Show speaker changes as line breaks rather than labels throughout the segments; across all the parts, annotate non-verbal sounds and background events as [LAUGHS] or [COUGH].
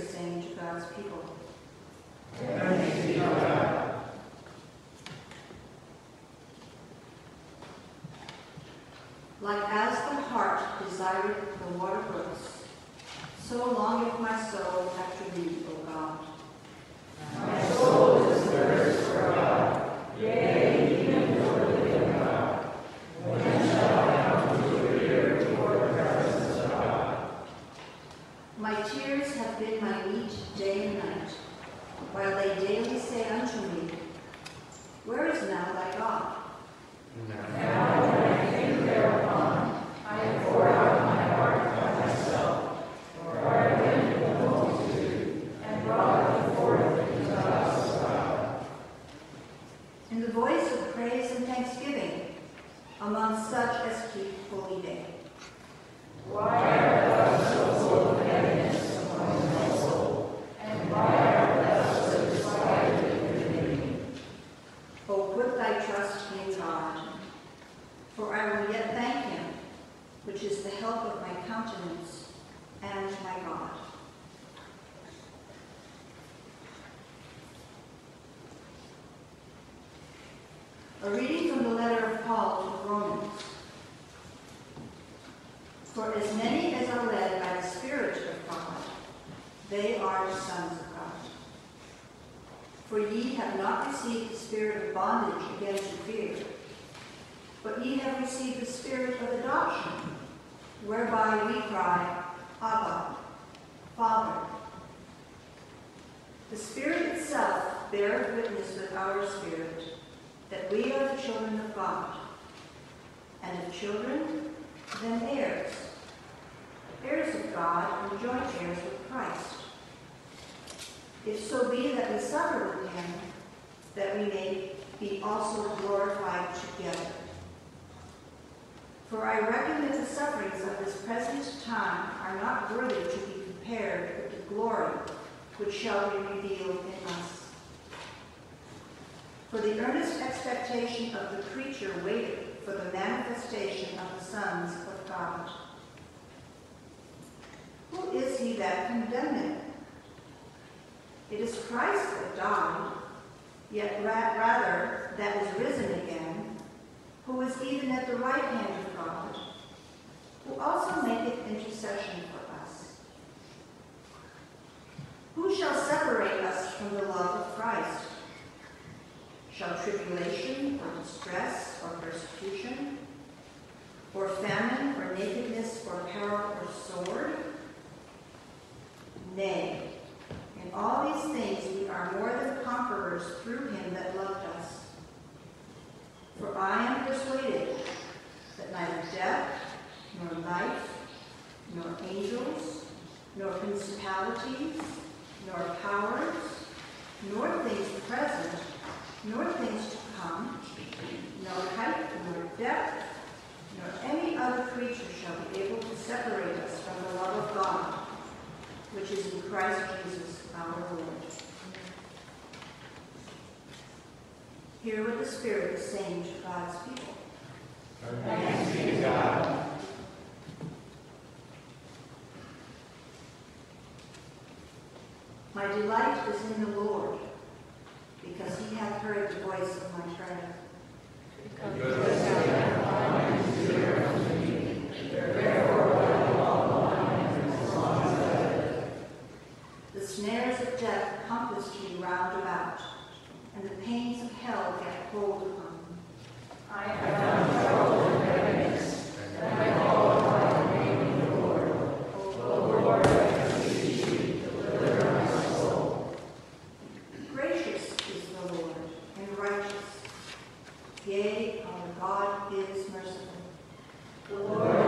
is saying to God's people. Like as the hart desired the water brooks, so longeth my soul after thee, O that the sufferings of this present time are not worthy to be compared with the glory which shall be revealed in us. For the earnest expectation of the creature waited for the manifestation of the sons of God. Who is he that condemneth? It is Christ that died, yet ra- rather that is risen again, who is even at the right hand who also maketh intercession for us. Who shall separate us from the love of Christ? Shall tribulation, or distress, or persecution, or famine, or nakedness, or peril, or sword? Nay, in all these things we are more than conquerors through him that loved us. For I am persuaded that neither death, nor life, nor angels, nor principalities, nor powers, nor things present, nor things to come, nor height, nor depth, nor any other creature shall be able to separate us from the love of God,
which is in Christ Jesus our Lord. Hear what the Spirit is saying to God's people.
Thanks be to God.
My delight is in the Lord, because he hath heard the voice of my prayer. The snares of death compassed me round about, and the pains of hell get hold upon me. I have found trouble in Yea, our God is merciful. The Lord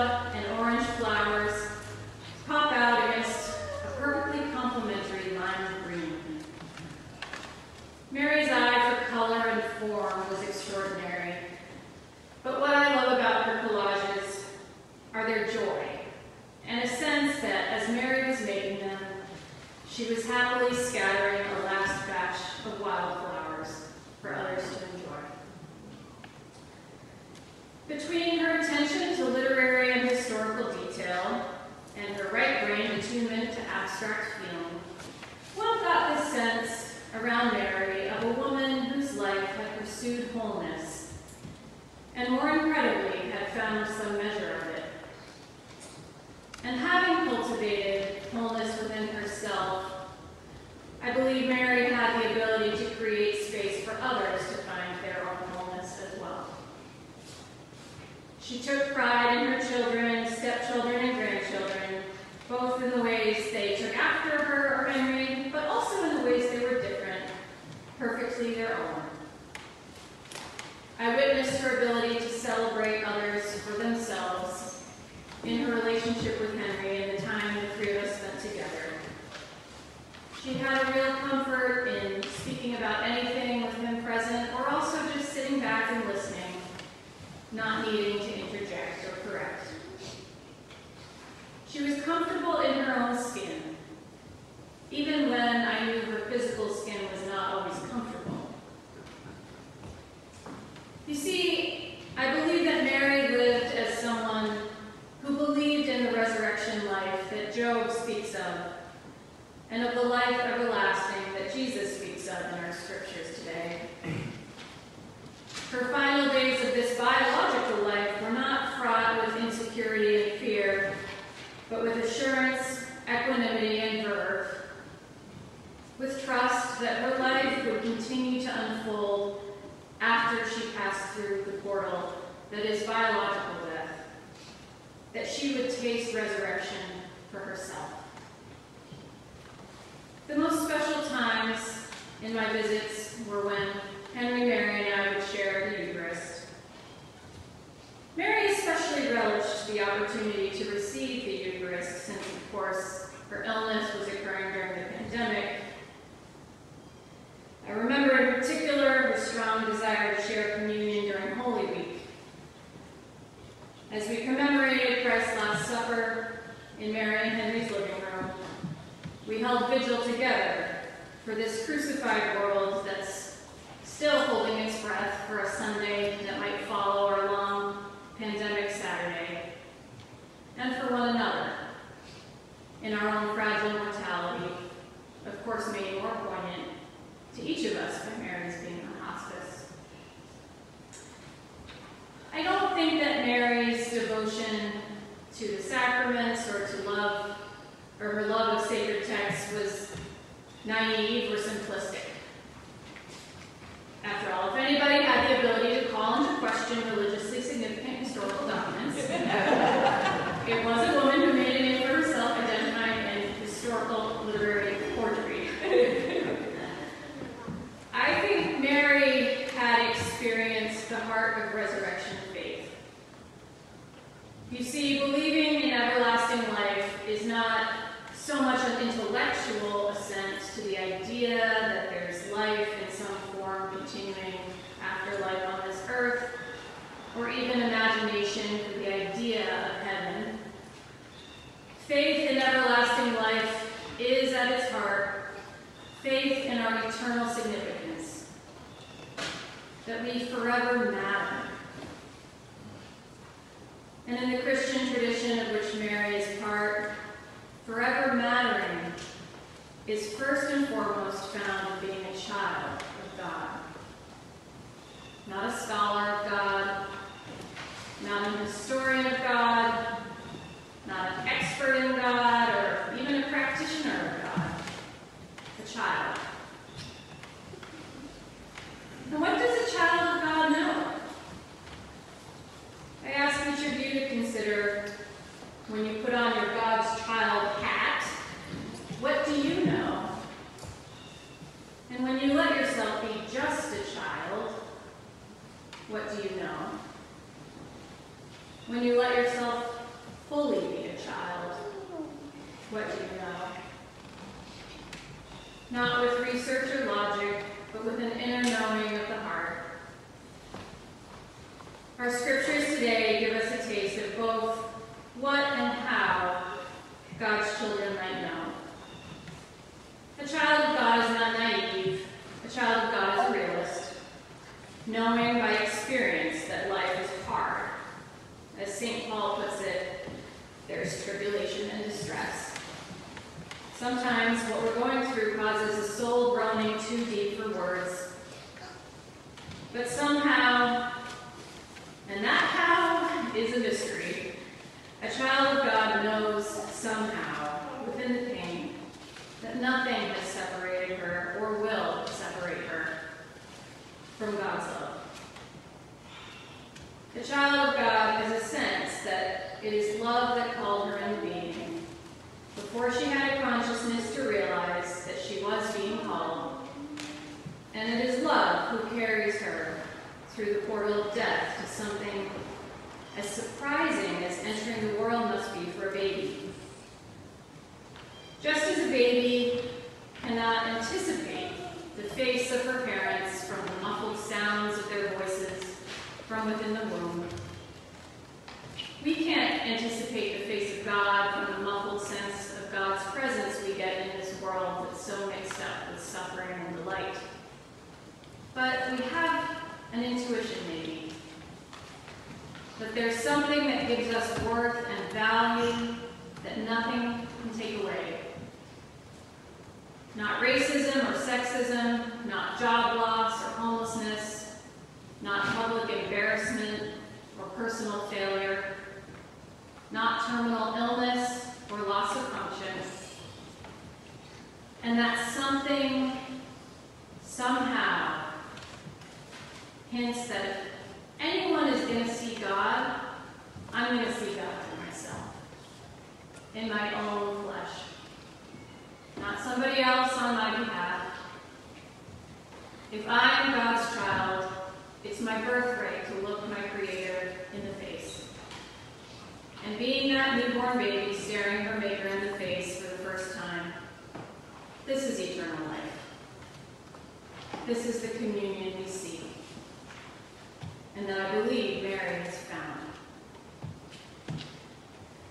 and
orange flowers pop out against a perfectly complementary lime green. Mary's eye for color and form was extraordinary. But what I love about her collages are their joy, and a sense that as Mary was making them, she was happily scattering a last batch of wildflowers for others to enjoy. Between her attention to literary and historical detail and her right brain attunement to abstract feeling, one got the sense around Mary of a woman whose life had pursued wholeness, and more incredibly, had found some measure of it. And having cultivated wholeness within herself, I believe Mary had the ability to create space for others to find their own wholeness as well. She took pride in her children, stepchildren, and grandchildren, both in the ways they took after her or Henry, but also in the ways they were different, perfectly their own. I witnessed her ability to celebrate others for themselves in her relationship with Henry and the time the three of us spent together. She had a real comfort in speaking about anything with him present, or also just sitting back and listening, not needing to interject or correct. She was comfortable in her own skin, even when I knew her physical skin was not always comfortable. You see, I believe that Mary lived as someone who believed in the resurrection life that Job speaks of, and of the life everlasting that Jesus speaks of in our scriptures today. Her final days of this biological life were not fraught with insecurity and fear, but with assurance, equanimity, and verve, with trust that her life would continue to unfold after she passed through the portal that is biological death, that she would taste resurrection for herself. The most special times in my visits were when Henry, Mary, and I would share the Eucharist. Mary especially relished the opportunity to receive the Eucharist since, of course, her illness was occurring during the pandemic. I remember in particular her strong desire to share communion during Holy Week. As we commemorated Christ's Last Supper in Mary and Henry's living room, we held vigil together for this crucified world that's still holding its breath for a Sunday that might follow our long pandemic Saturday, and for one another, in our own fragile mortality, of course made more poignant to each of us by Mary's being on hospice. I don't think that Mary's devotion to the sacraments or to love, or her love of sacred texts was naive or simplistic. After all, if anybody had the ability to call into question religiously significant historical documents, [LAUGHS] it was a woman who made a name for herself identifying in historical literary forgery. I think Mary had experienced the heart of resurrection faith. You see, believing in everlasting life is not so much an intellectual assent to the idea that there's life in some continuing after life on this earth, or even imagination for the idea of heaven. Faith in everlasting life is at its heart faith in our eternal significance, that we forever matter. And in the Christian tradition of which Mary is part, forever mattering is first and foremost found in being a child of God. Not a scholar of God, not an historian of God, not an expert in God, or even a practitioner of God. A child. And what does a child of God know? I ask each of you to consider when you put on your God's child hat, what do you know? And when you let yourself be just a child, what do you know? When you let yourself fully be a child, what do you know? Not with research or logic, but with an inner knowing of the heart. Our scriptures today give us a taste of both what and how God's children might know. A child of God is not naive. A child of God is a realist, knowing by experience that life is hard. As St. Paul puts it, there's tribulation and distress. Sometimes what we're going through causes a soul groaning too deep for words. But somehow, and that how is a mystery, a child of God knows somehow, within the pain, that nothing has separated her or will from God's love. The child of God has a sense that it is love that called her into being, before she had a consciousness to realize that she was being called. And it is love who carries her through the portal of death to something as surprising as entering the world must be for a baby. Just as a baby cannot anticipate the face of her parents from the muffled sounds of their voices from within the womb, we can't anticipate the face of God from the muffled sense of God's presence we get in this world that's so mixed up with suffering and delight. But we have an intuition maybe. That there's something that gives us worth and value that nothing can take away. Not racism or sexism, not job loss or homelessness, not public embarrassment or personal failure, not terminal illness or loss of function. And that something, somehow, hints that if anyone is going to see God, I'm going to see God for myself, in my own flesh. Not somebody else on my behalf. If I am God's child, it's my birthright to look my Creator in the face. And being that newborn baby staring her Maker in the face for the first time, this is eternal life. This is the communion we see, and that I believe Mary has found.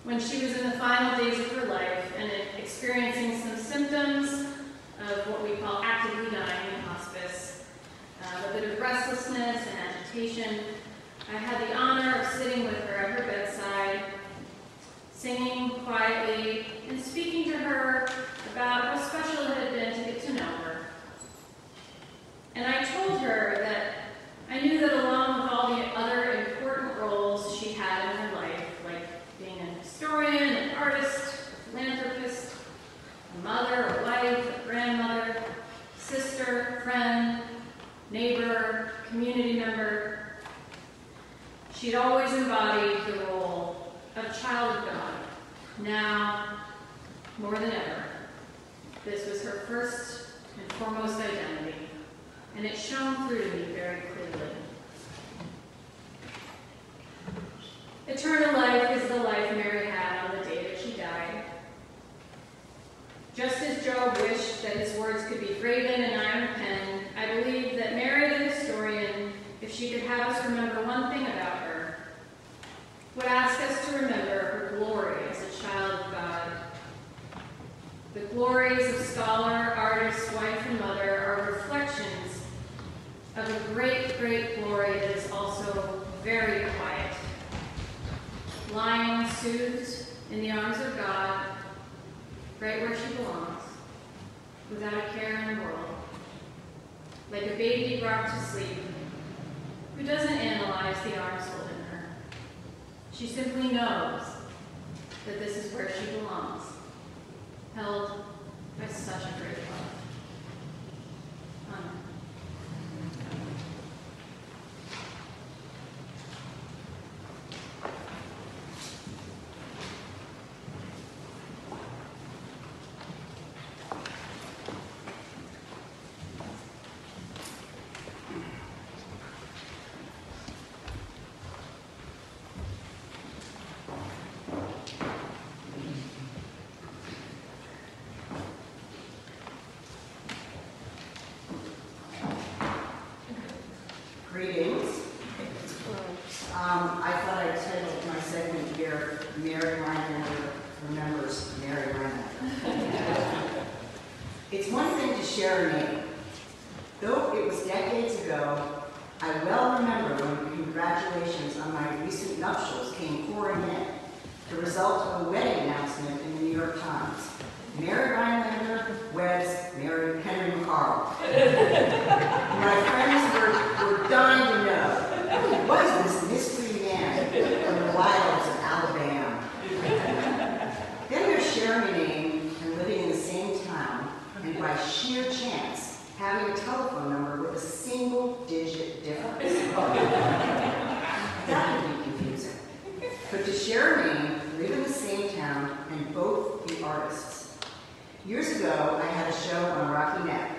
When she was in the final days of her life and experiencing some symptoms of what we call actively dying in hospice, uh, a bit of restlessness and agitation, I had the honor of sitting with her at her bedside, singing quietly and speaking to her about how special it had been to get to know her. And I told her that I knew that along mother, wife, grandmother, sister, friend, neighbor, community member. She'd always embodied the role of child of God, now more than ever. This was her first and foremost identity, and it shone through to me very clearly.
One thing to share a name. Though it was decades ago, I well remember when congratulations on my recent nuptials came pouring in, the result of a wedding announcement in the New York Times. Mary Rhinelander weds Mary Henry McCarl. My friends were, were dying to know, who was this mystery man from the wilds of Alabama? Then there's sharing a name and living in the same town, and by sheer chance, having a telephone number with a single digit difference. [LAUGHS] That would be confusing. But to share a name, live in the same town, and both be artists. Years ago, I had a show on Rocky Neck,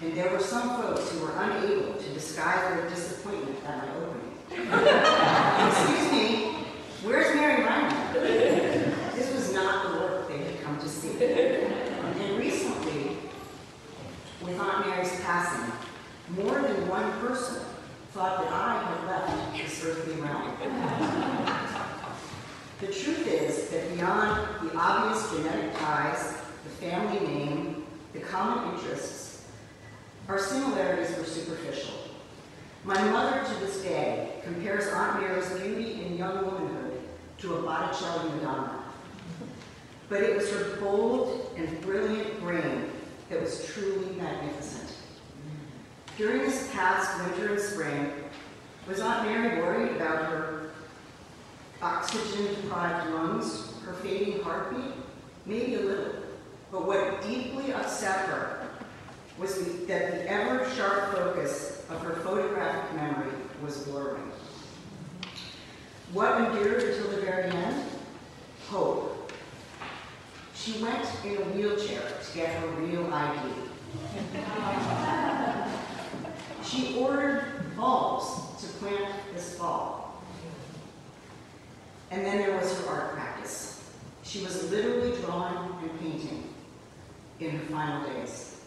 and there were some folks who were unable to disguise their disappointment at my opening. [LAUGHS] Excuse me, where's Mary Reinhardt? This was not the work they had come to see. And recently, with Aunt Mary's passing, more than one person thought that I had left this earthly realm. The truth is that beyond the obvious genetic ties, the family name, the common interests, our similarities were superficial. My mother to this day compares Aunt Mary's beauty in young womanhood to a Botticelli Madonna. But it was her bold and brilliant brain that was truly magnificent. During this past winter and spring, was Aunt Mary worried about her oxygen-deprived lungs, her fading heartbeat? Maybe a little. But what deeply upset her was the, that the ever-sharp focus of her photographic memory was blurring. What endured until the very end? Hope. She went in a wheelchair to get her real ID. She ordered bulbs to plant this fall. And then there was her art practice. She was literally drawing and painting in her final days.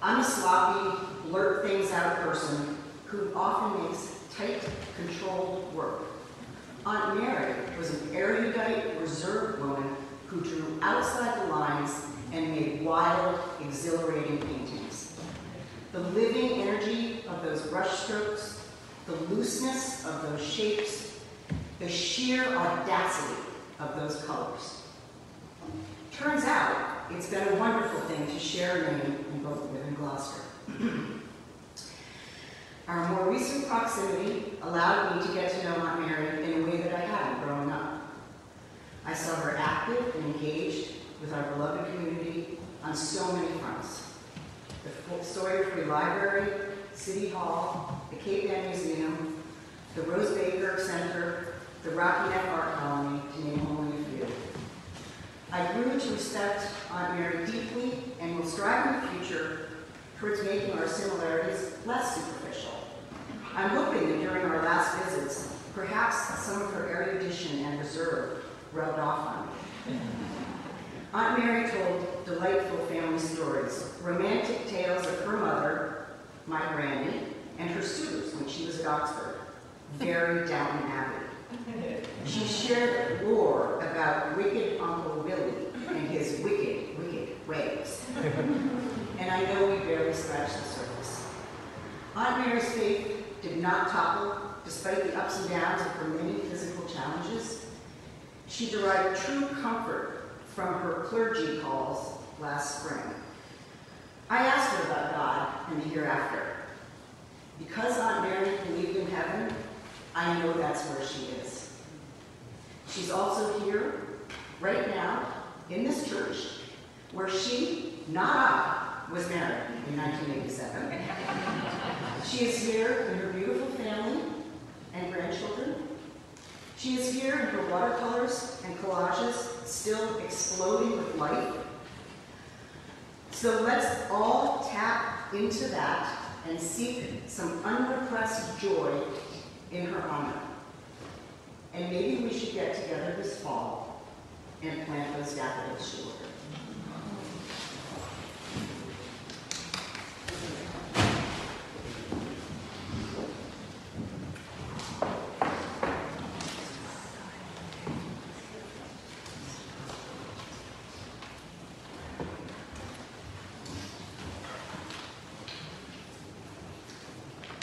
I'm a sloppy, blurt things out person who often makes tight, controlled work. Aunt Mary was an erudite, reserved woman who drew outside the lines and made wild, exhilarating paintings. The living energy of those brushstrokes, the looseness of those shapes, the sheer audacity of those colors. Turns out, it's been a wonderful thing to share a name and both live in Gloucester. Our more recent proximity allowed me to get to know Aunt Mary in a way that I hadn't growing up. I saw her active and engaged with our beloved community on so many fronts. The Sawyer Free Library, City Hall, the Cape Ann Museum, the Rose Baker Center, the Rocky Neck Art Colony, to name only a few. I grew to respect Aunt Mary deeply and will strive in the future towards making our similarities less superficial. I'm hoping that during our last visits, perhaps some of her erudition and reserve rubbed off on me. Aunt Mary told delightful family stories, romantic tales of her mother, my granny, and her suitors when she was at Oxford. Very Downton Abbey. She shared lore about wicked Uncle Willie and his wicked, wicked ways. And I know we barely scratched the surface. Aunt Mary's faith did not topple despite the ups and downs of her many physical challenges. She derived true comfort from her clergy calls last spring. I asked her about God and the hereafter. Because Aunt Mary believed in heaven, I know that's where she is. She's also here, right now, in this church, where she, not I, was married in 1987. She is here in her beautiful family and grandchildren. She is here in her watercolors and collages, still exploding with light. So let's all tap into that and seek some unrepressed joy in her honor. And maybe we should get together this fall and plant those daffodils she.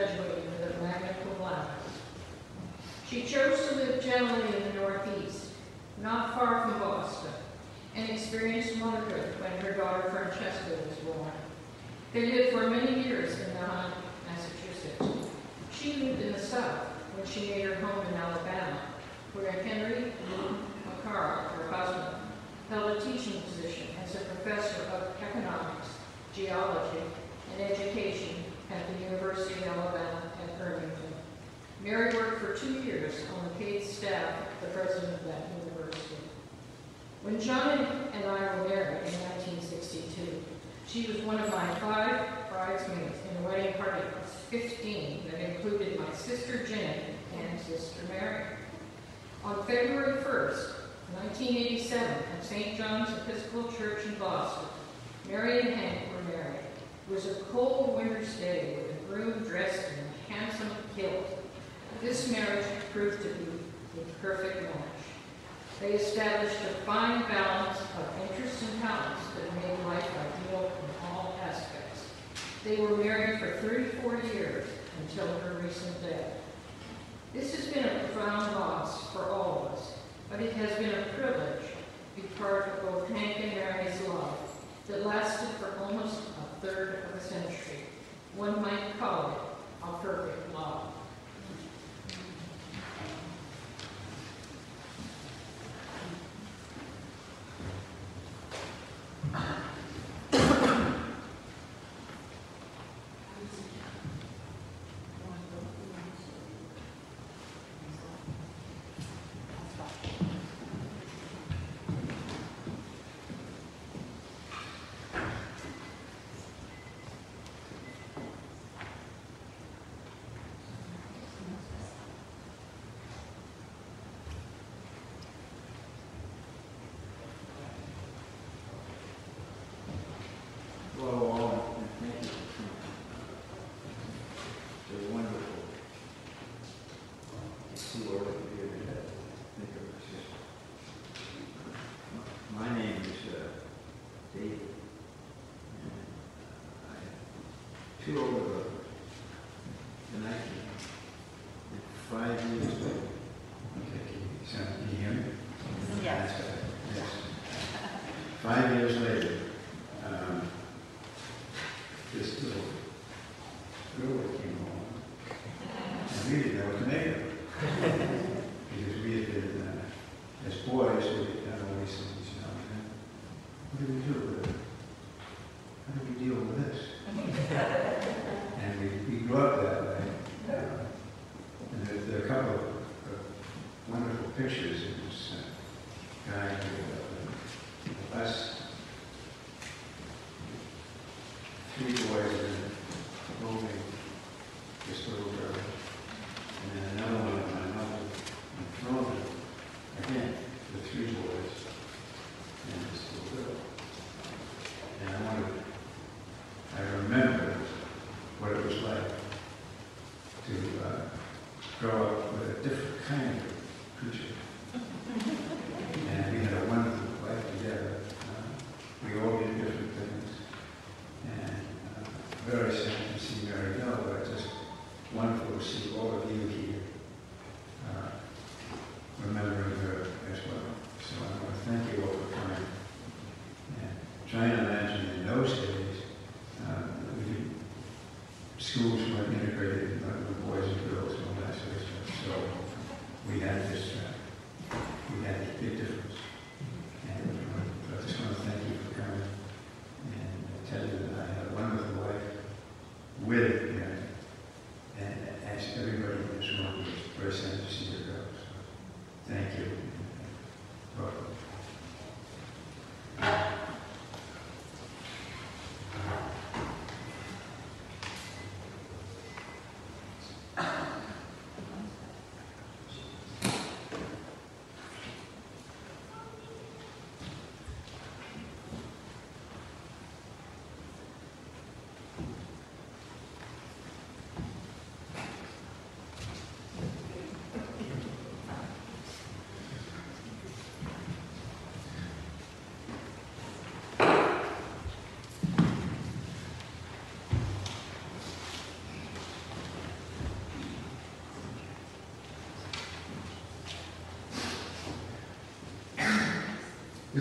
with a magna cum laude. She chose to live generally in the Northeast, not far from Boston, and experienced motherhood when her daughter Francesca was born. They lived for many years in Nahant, Massachusetts. She lived in the South when she made her home in Alabama, where Henry McCarl, her husband, held a teaching position as a professor of economics, geology, and education at the University of Alabama at Birmingham. Mary worked for two years on the paid staff of the president of that university. When John and I were married in 1962, she was one of my five bridesmaids in a wedding party of 15 that included my sister Jenny and sister Mary. On February 1st, 1987, at St. John's Episcopal Church in Boston, Mary and Hank were married was a cold winter's day with a groom dressed in a handsome kilt. This marriage proved to be a perfect match. They established a fine balance of interests and talents that made life ideal in all aspects. They were married for 34 years until her recent death. This has been a profound loss for all of us, but it has been a privilege to be part of both Hank and Mary's love that lasted for almost third of a century. One might call it a perfect
law.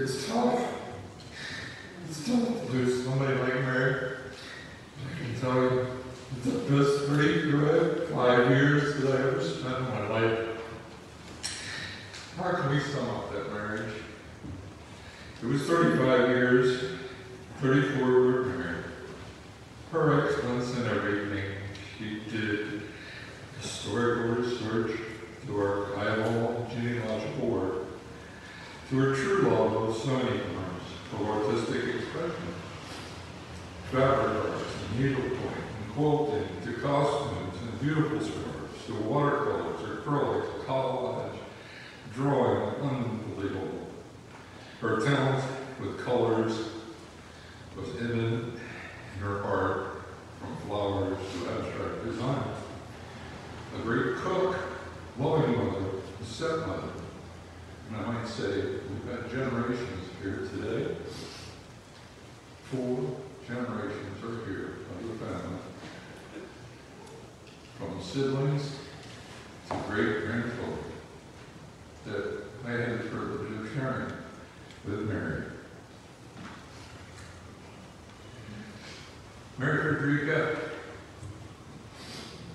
It's tough.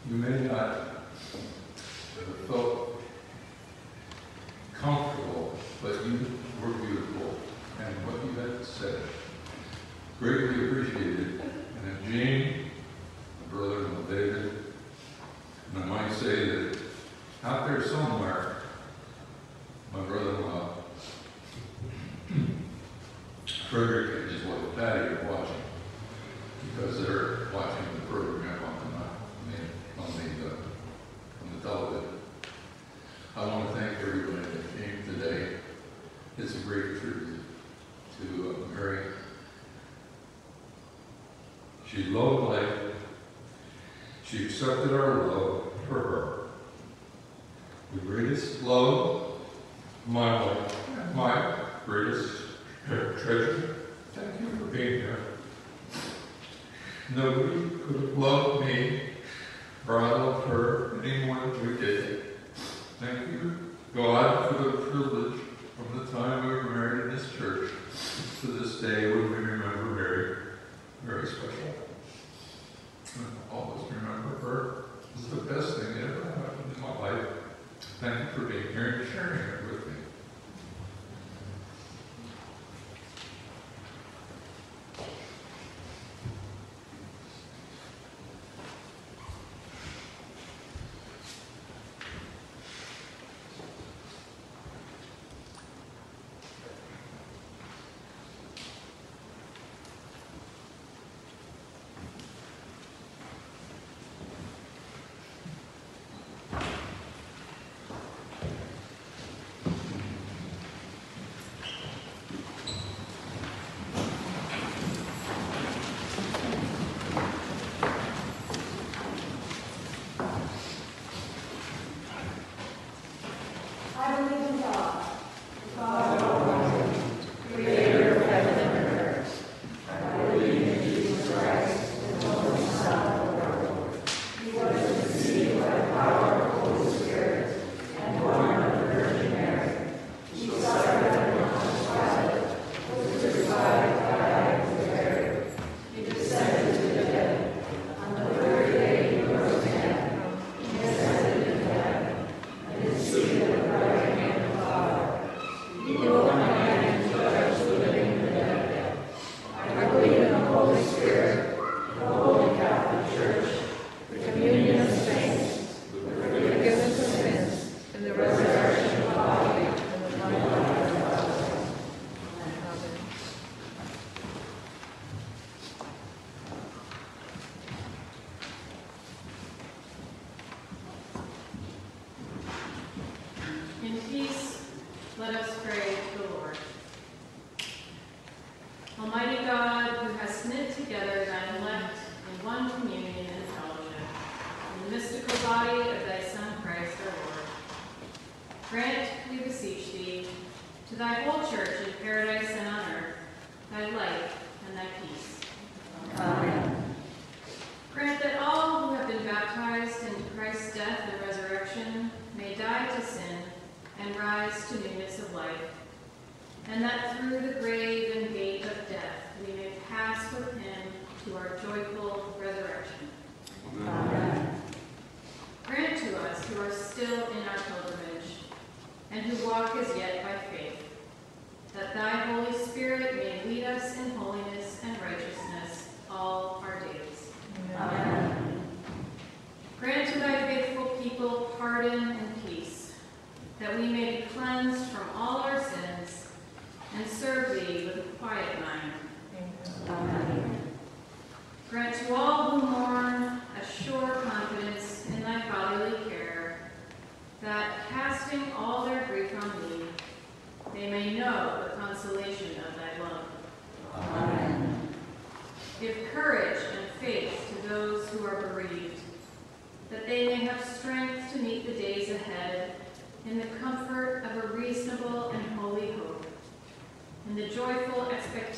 You may not have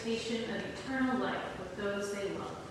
expectation of eternal life with those they love.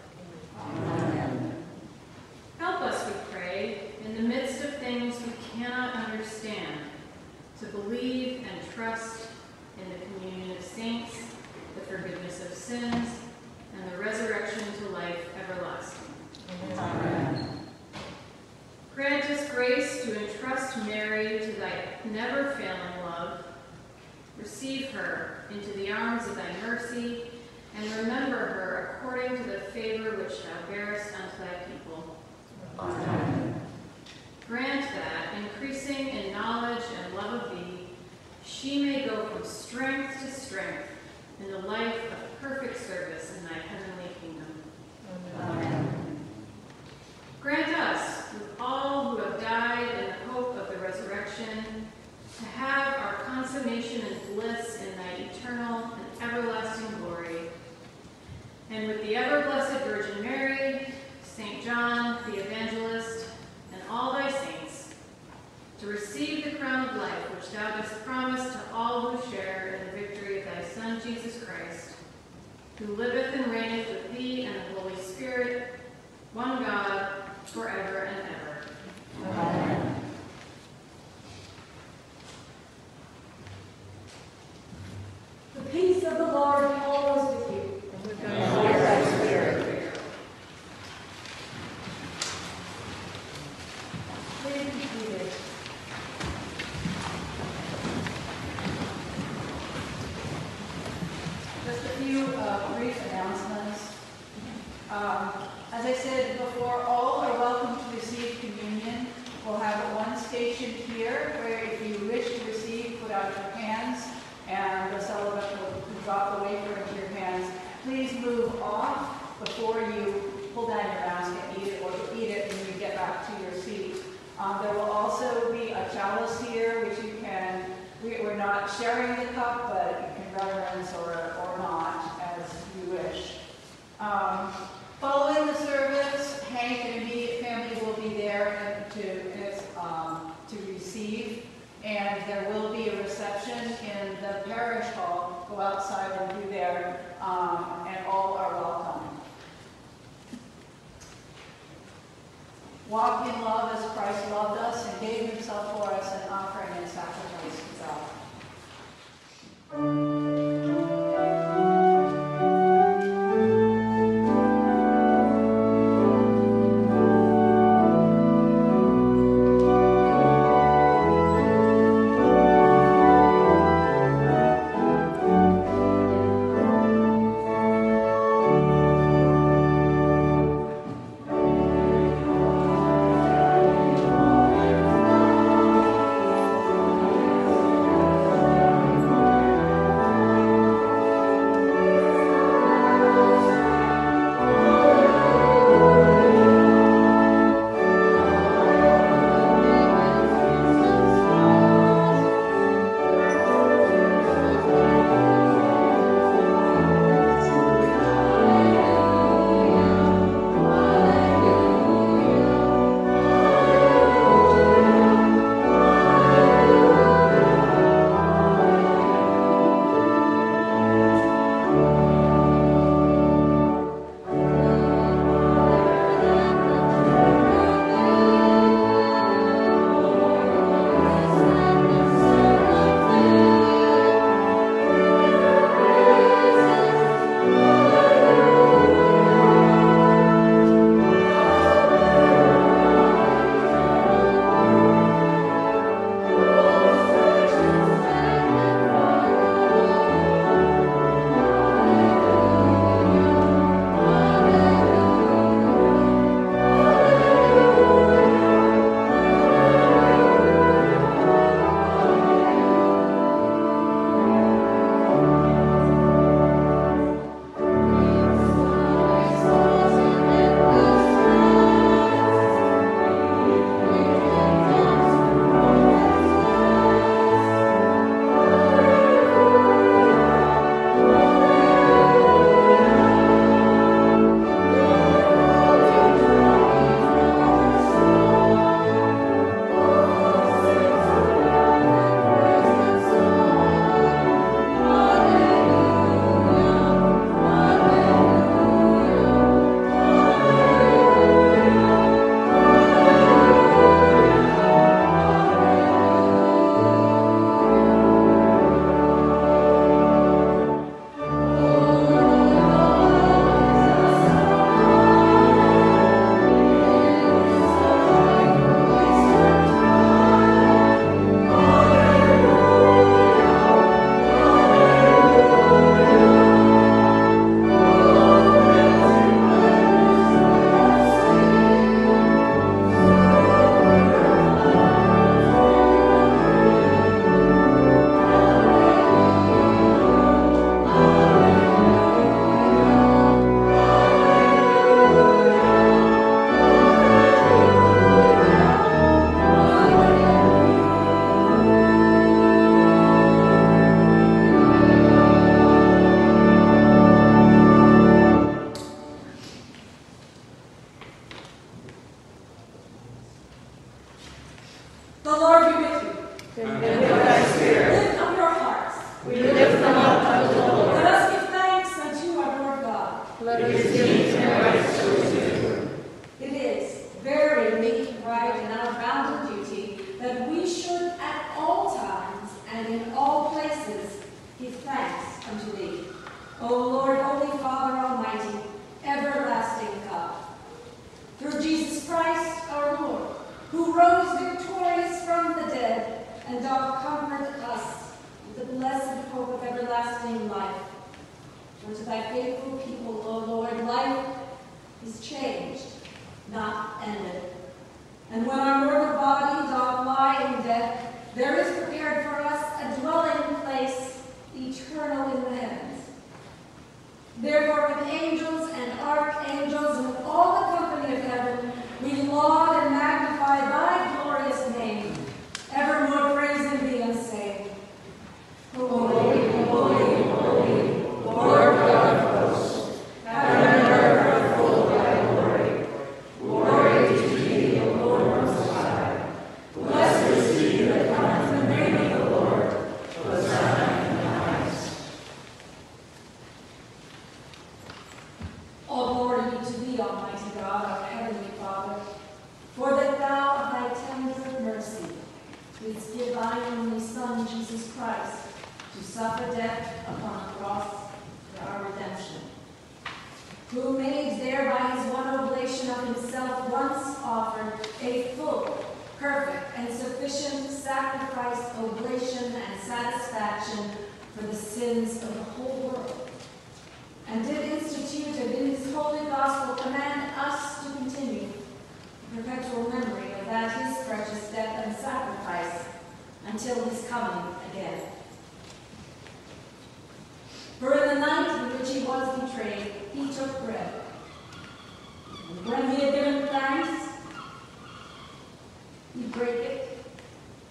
He broke it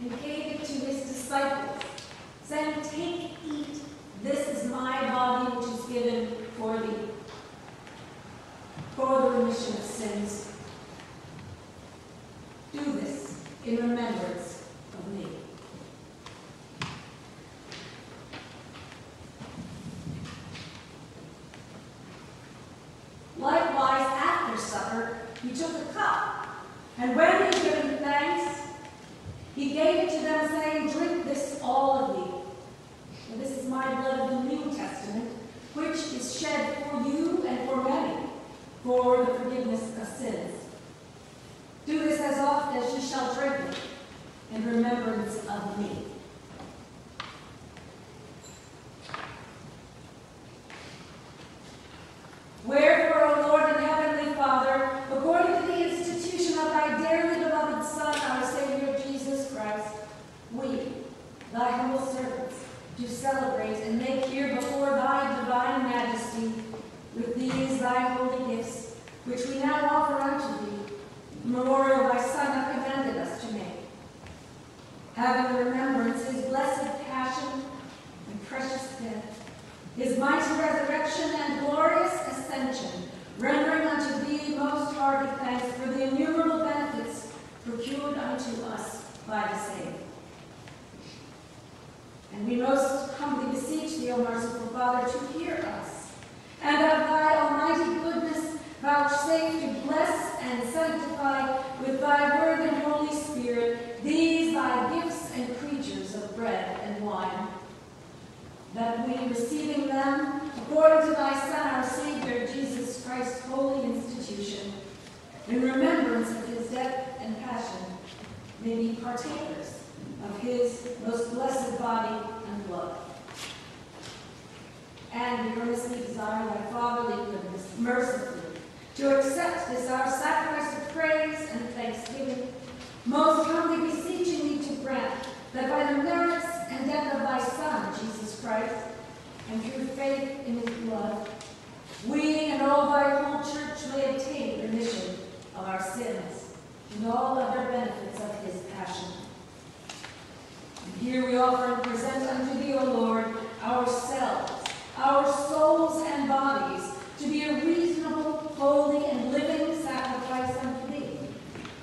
and gave it to his disciples, saying, Take, eat, this is my body which is given for thee, for the remission of sins. to accept this our sacrifice of praise and thanksgiving, most humbly beseeching thee to grant that by the merits and death of thy Son, Jesus Christ, and through faith in his blood, we and all thy whole church may obtain remission of our sins and all other benefits of his passion. And here we offer and present unto thee, O Lord, ourselves, our souls and bodies, to be a reasonable holy and living sacrifice unto thee,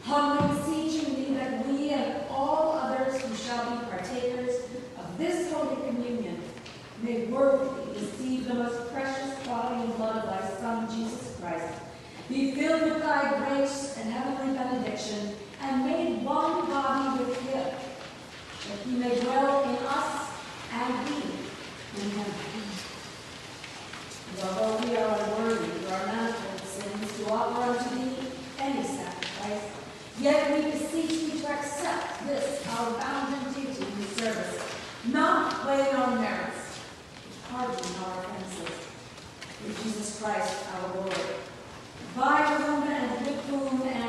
humbly beseeching thee that we and all others who shall be partakers of this holy communion may worthily receive the most precious body and blood of thy Son, Jesus Christ, be filled with thy grace and heavenly benediction, and made one body with him, that he may dwell in us and we in him. And although we are unworthy, do unto thee to any sacrifice, yet we beseech you to accept this, our bounden duty and service, not weighing on merits, pardoning our offenses. Through Jesus Christ our Lord, by whom and with whom and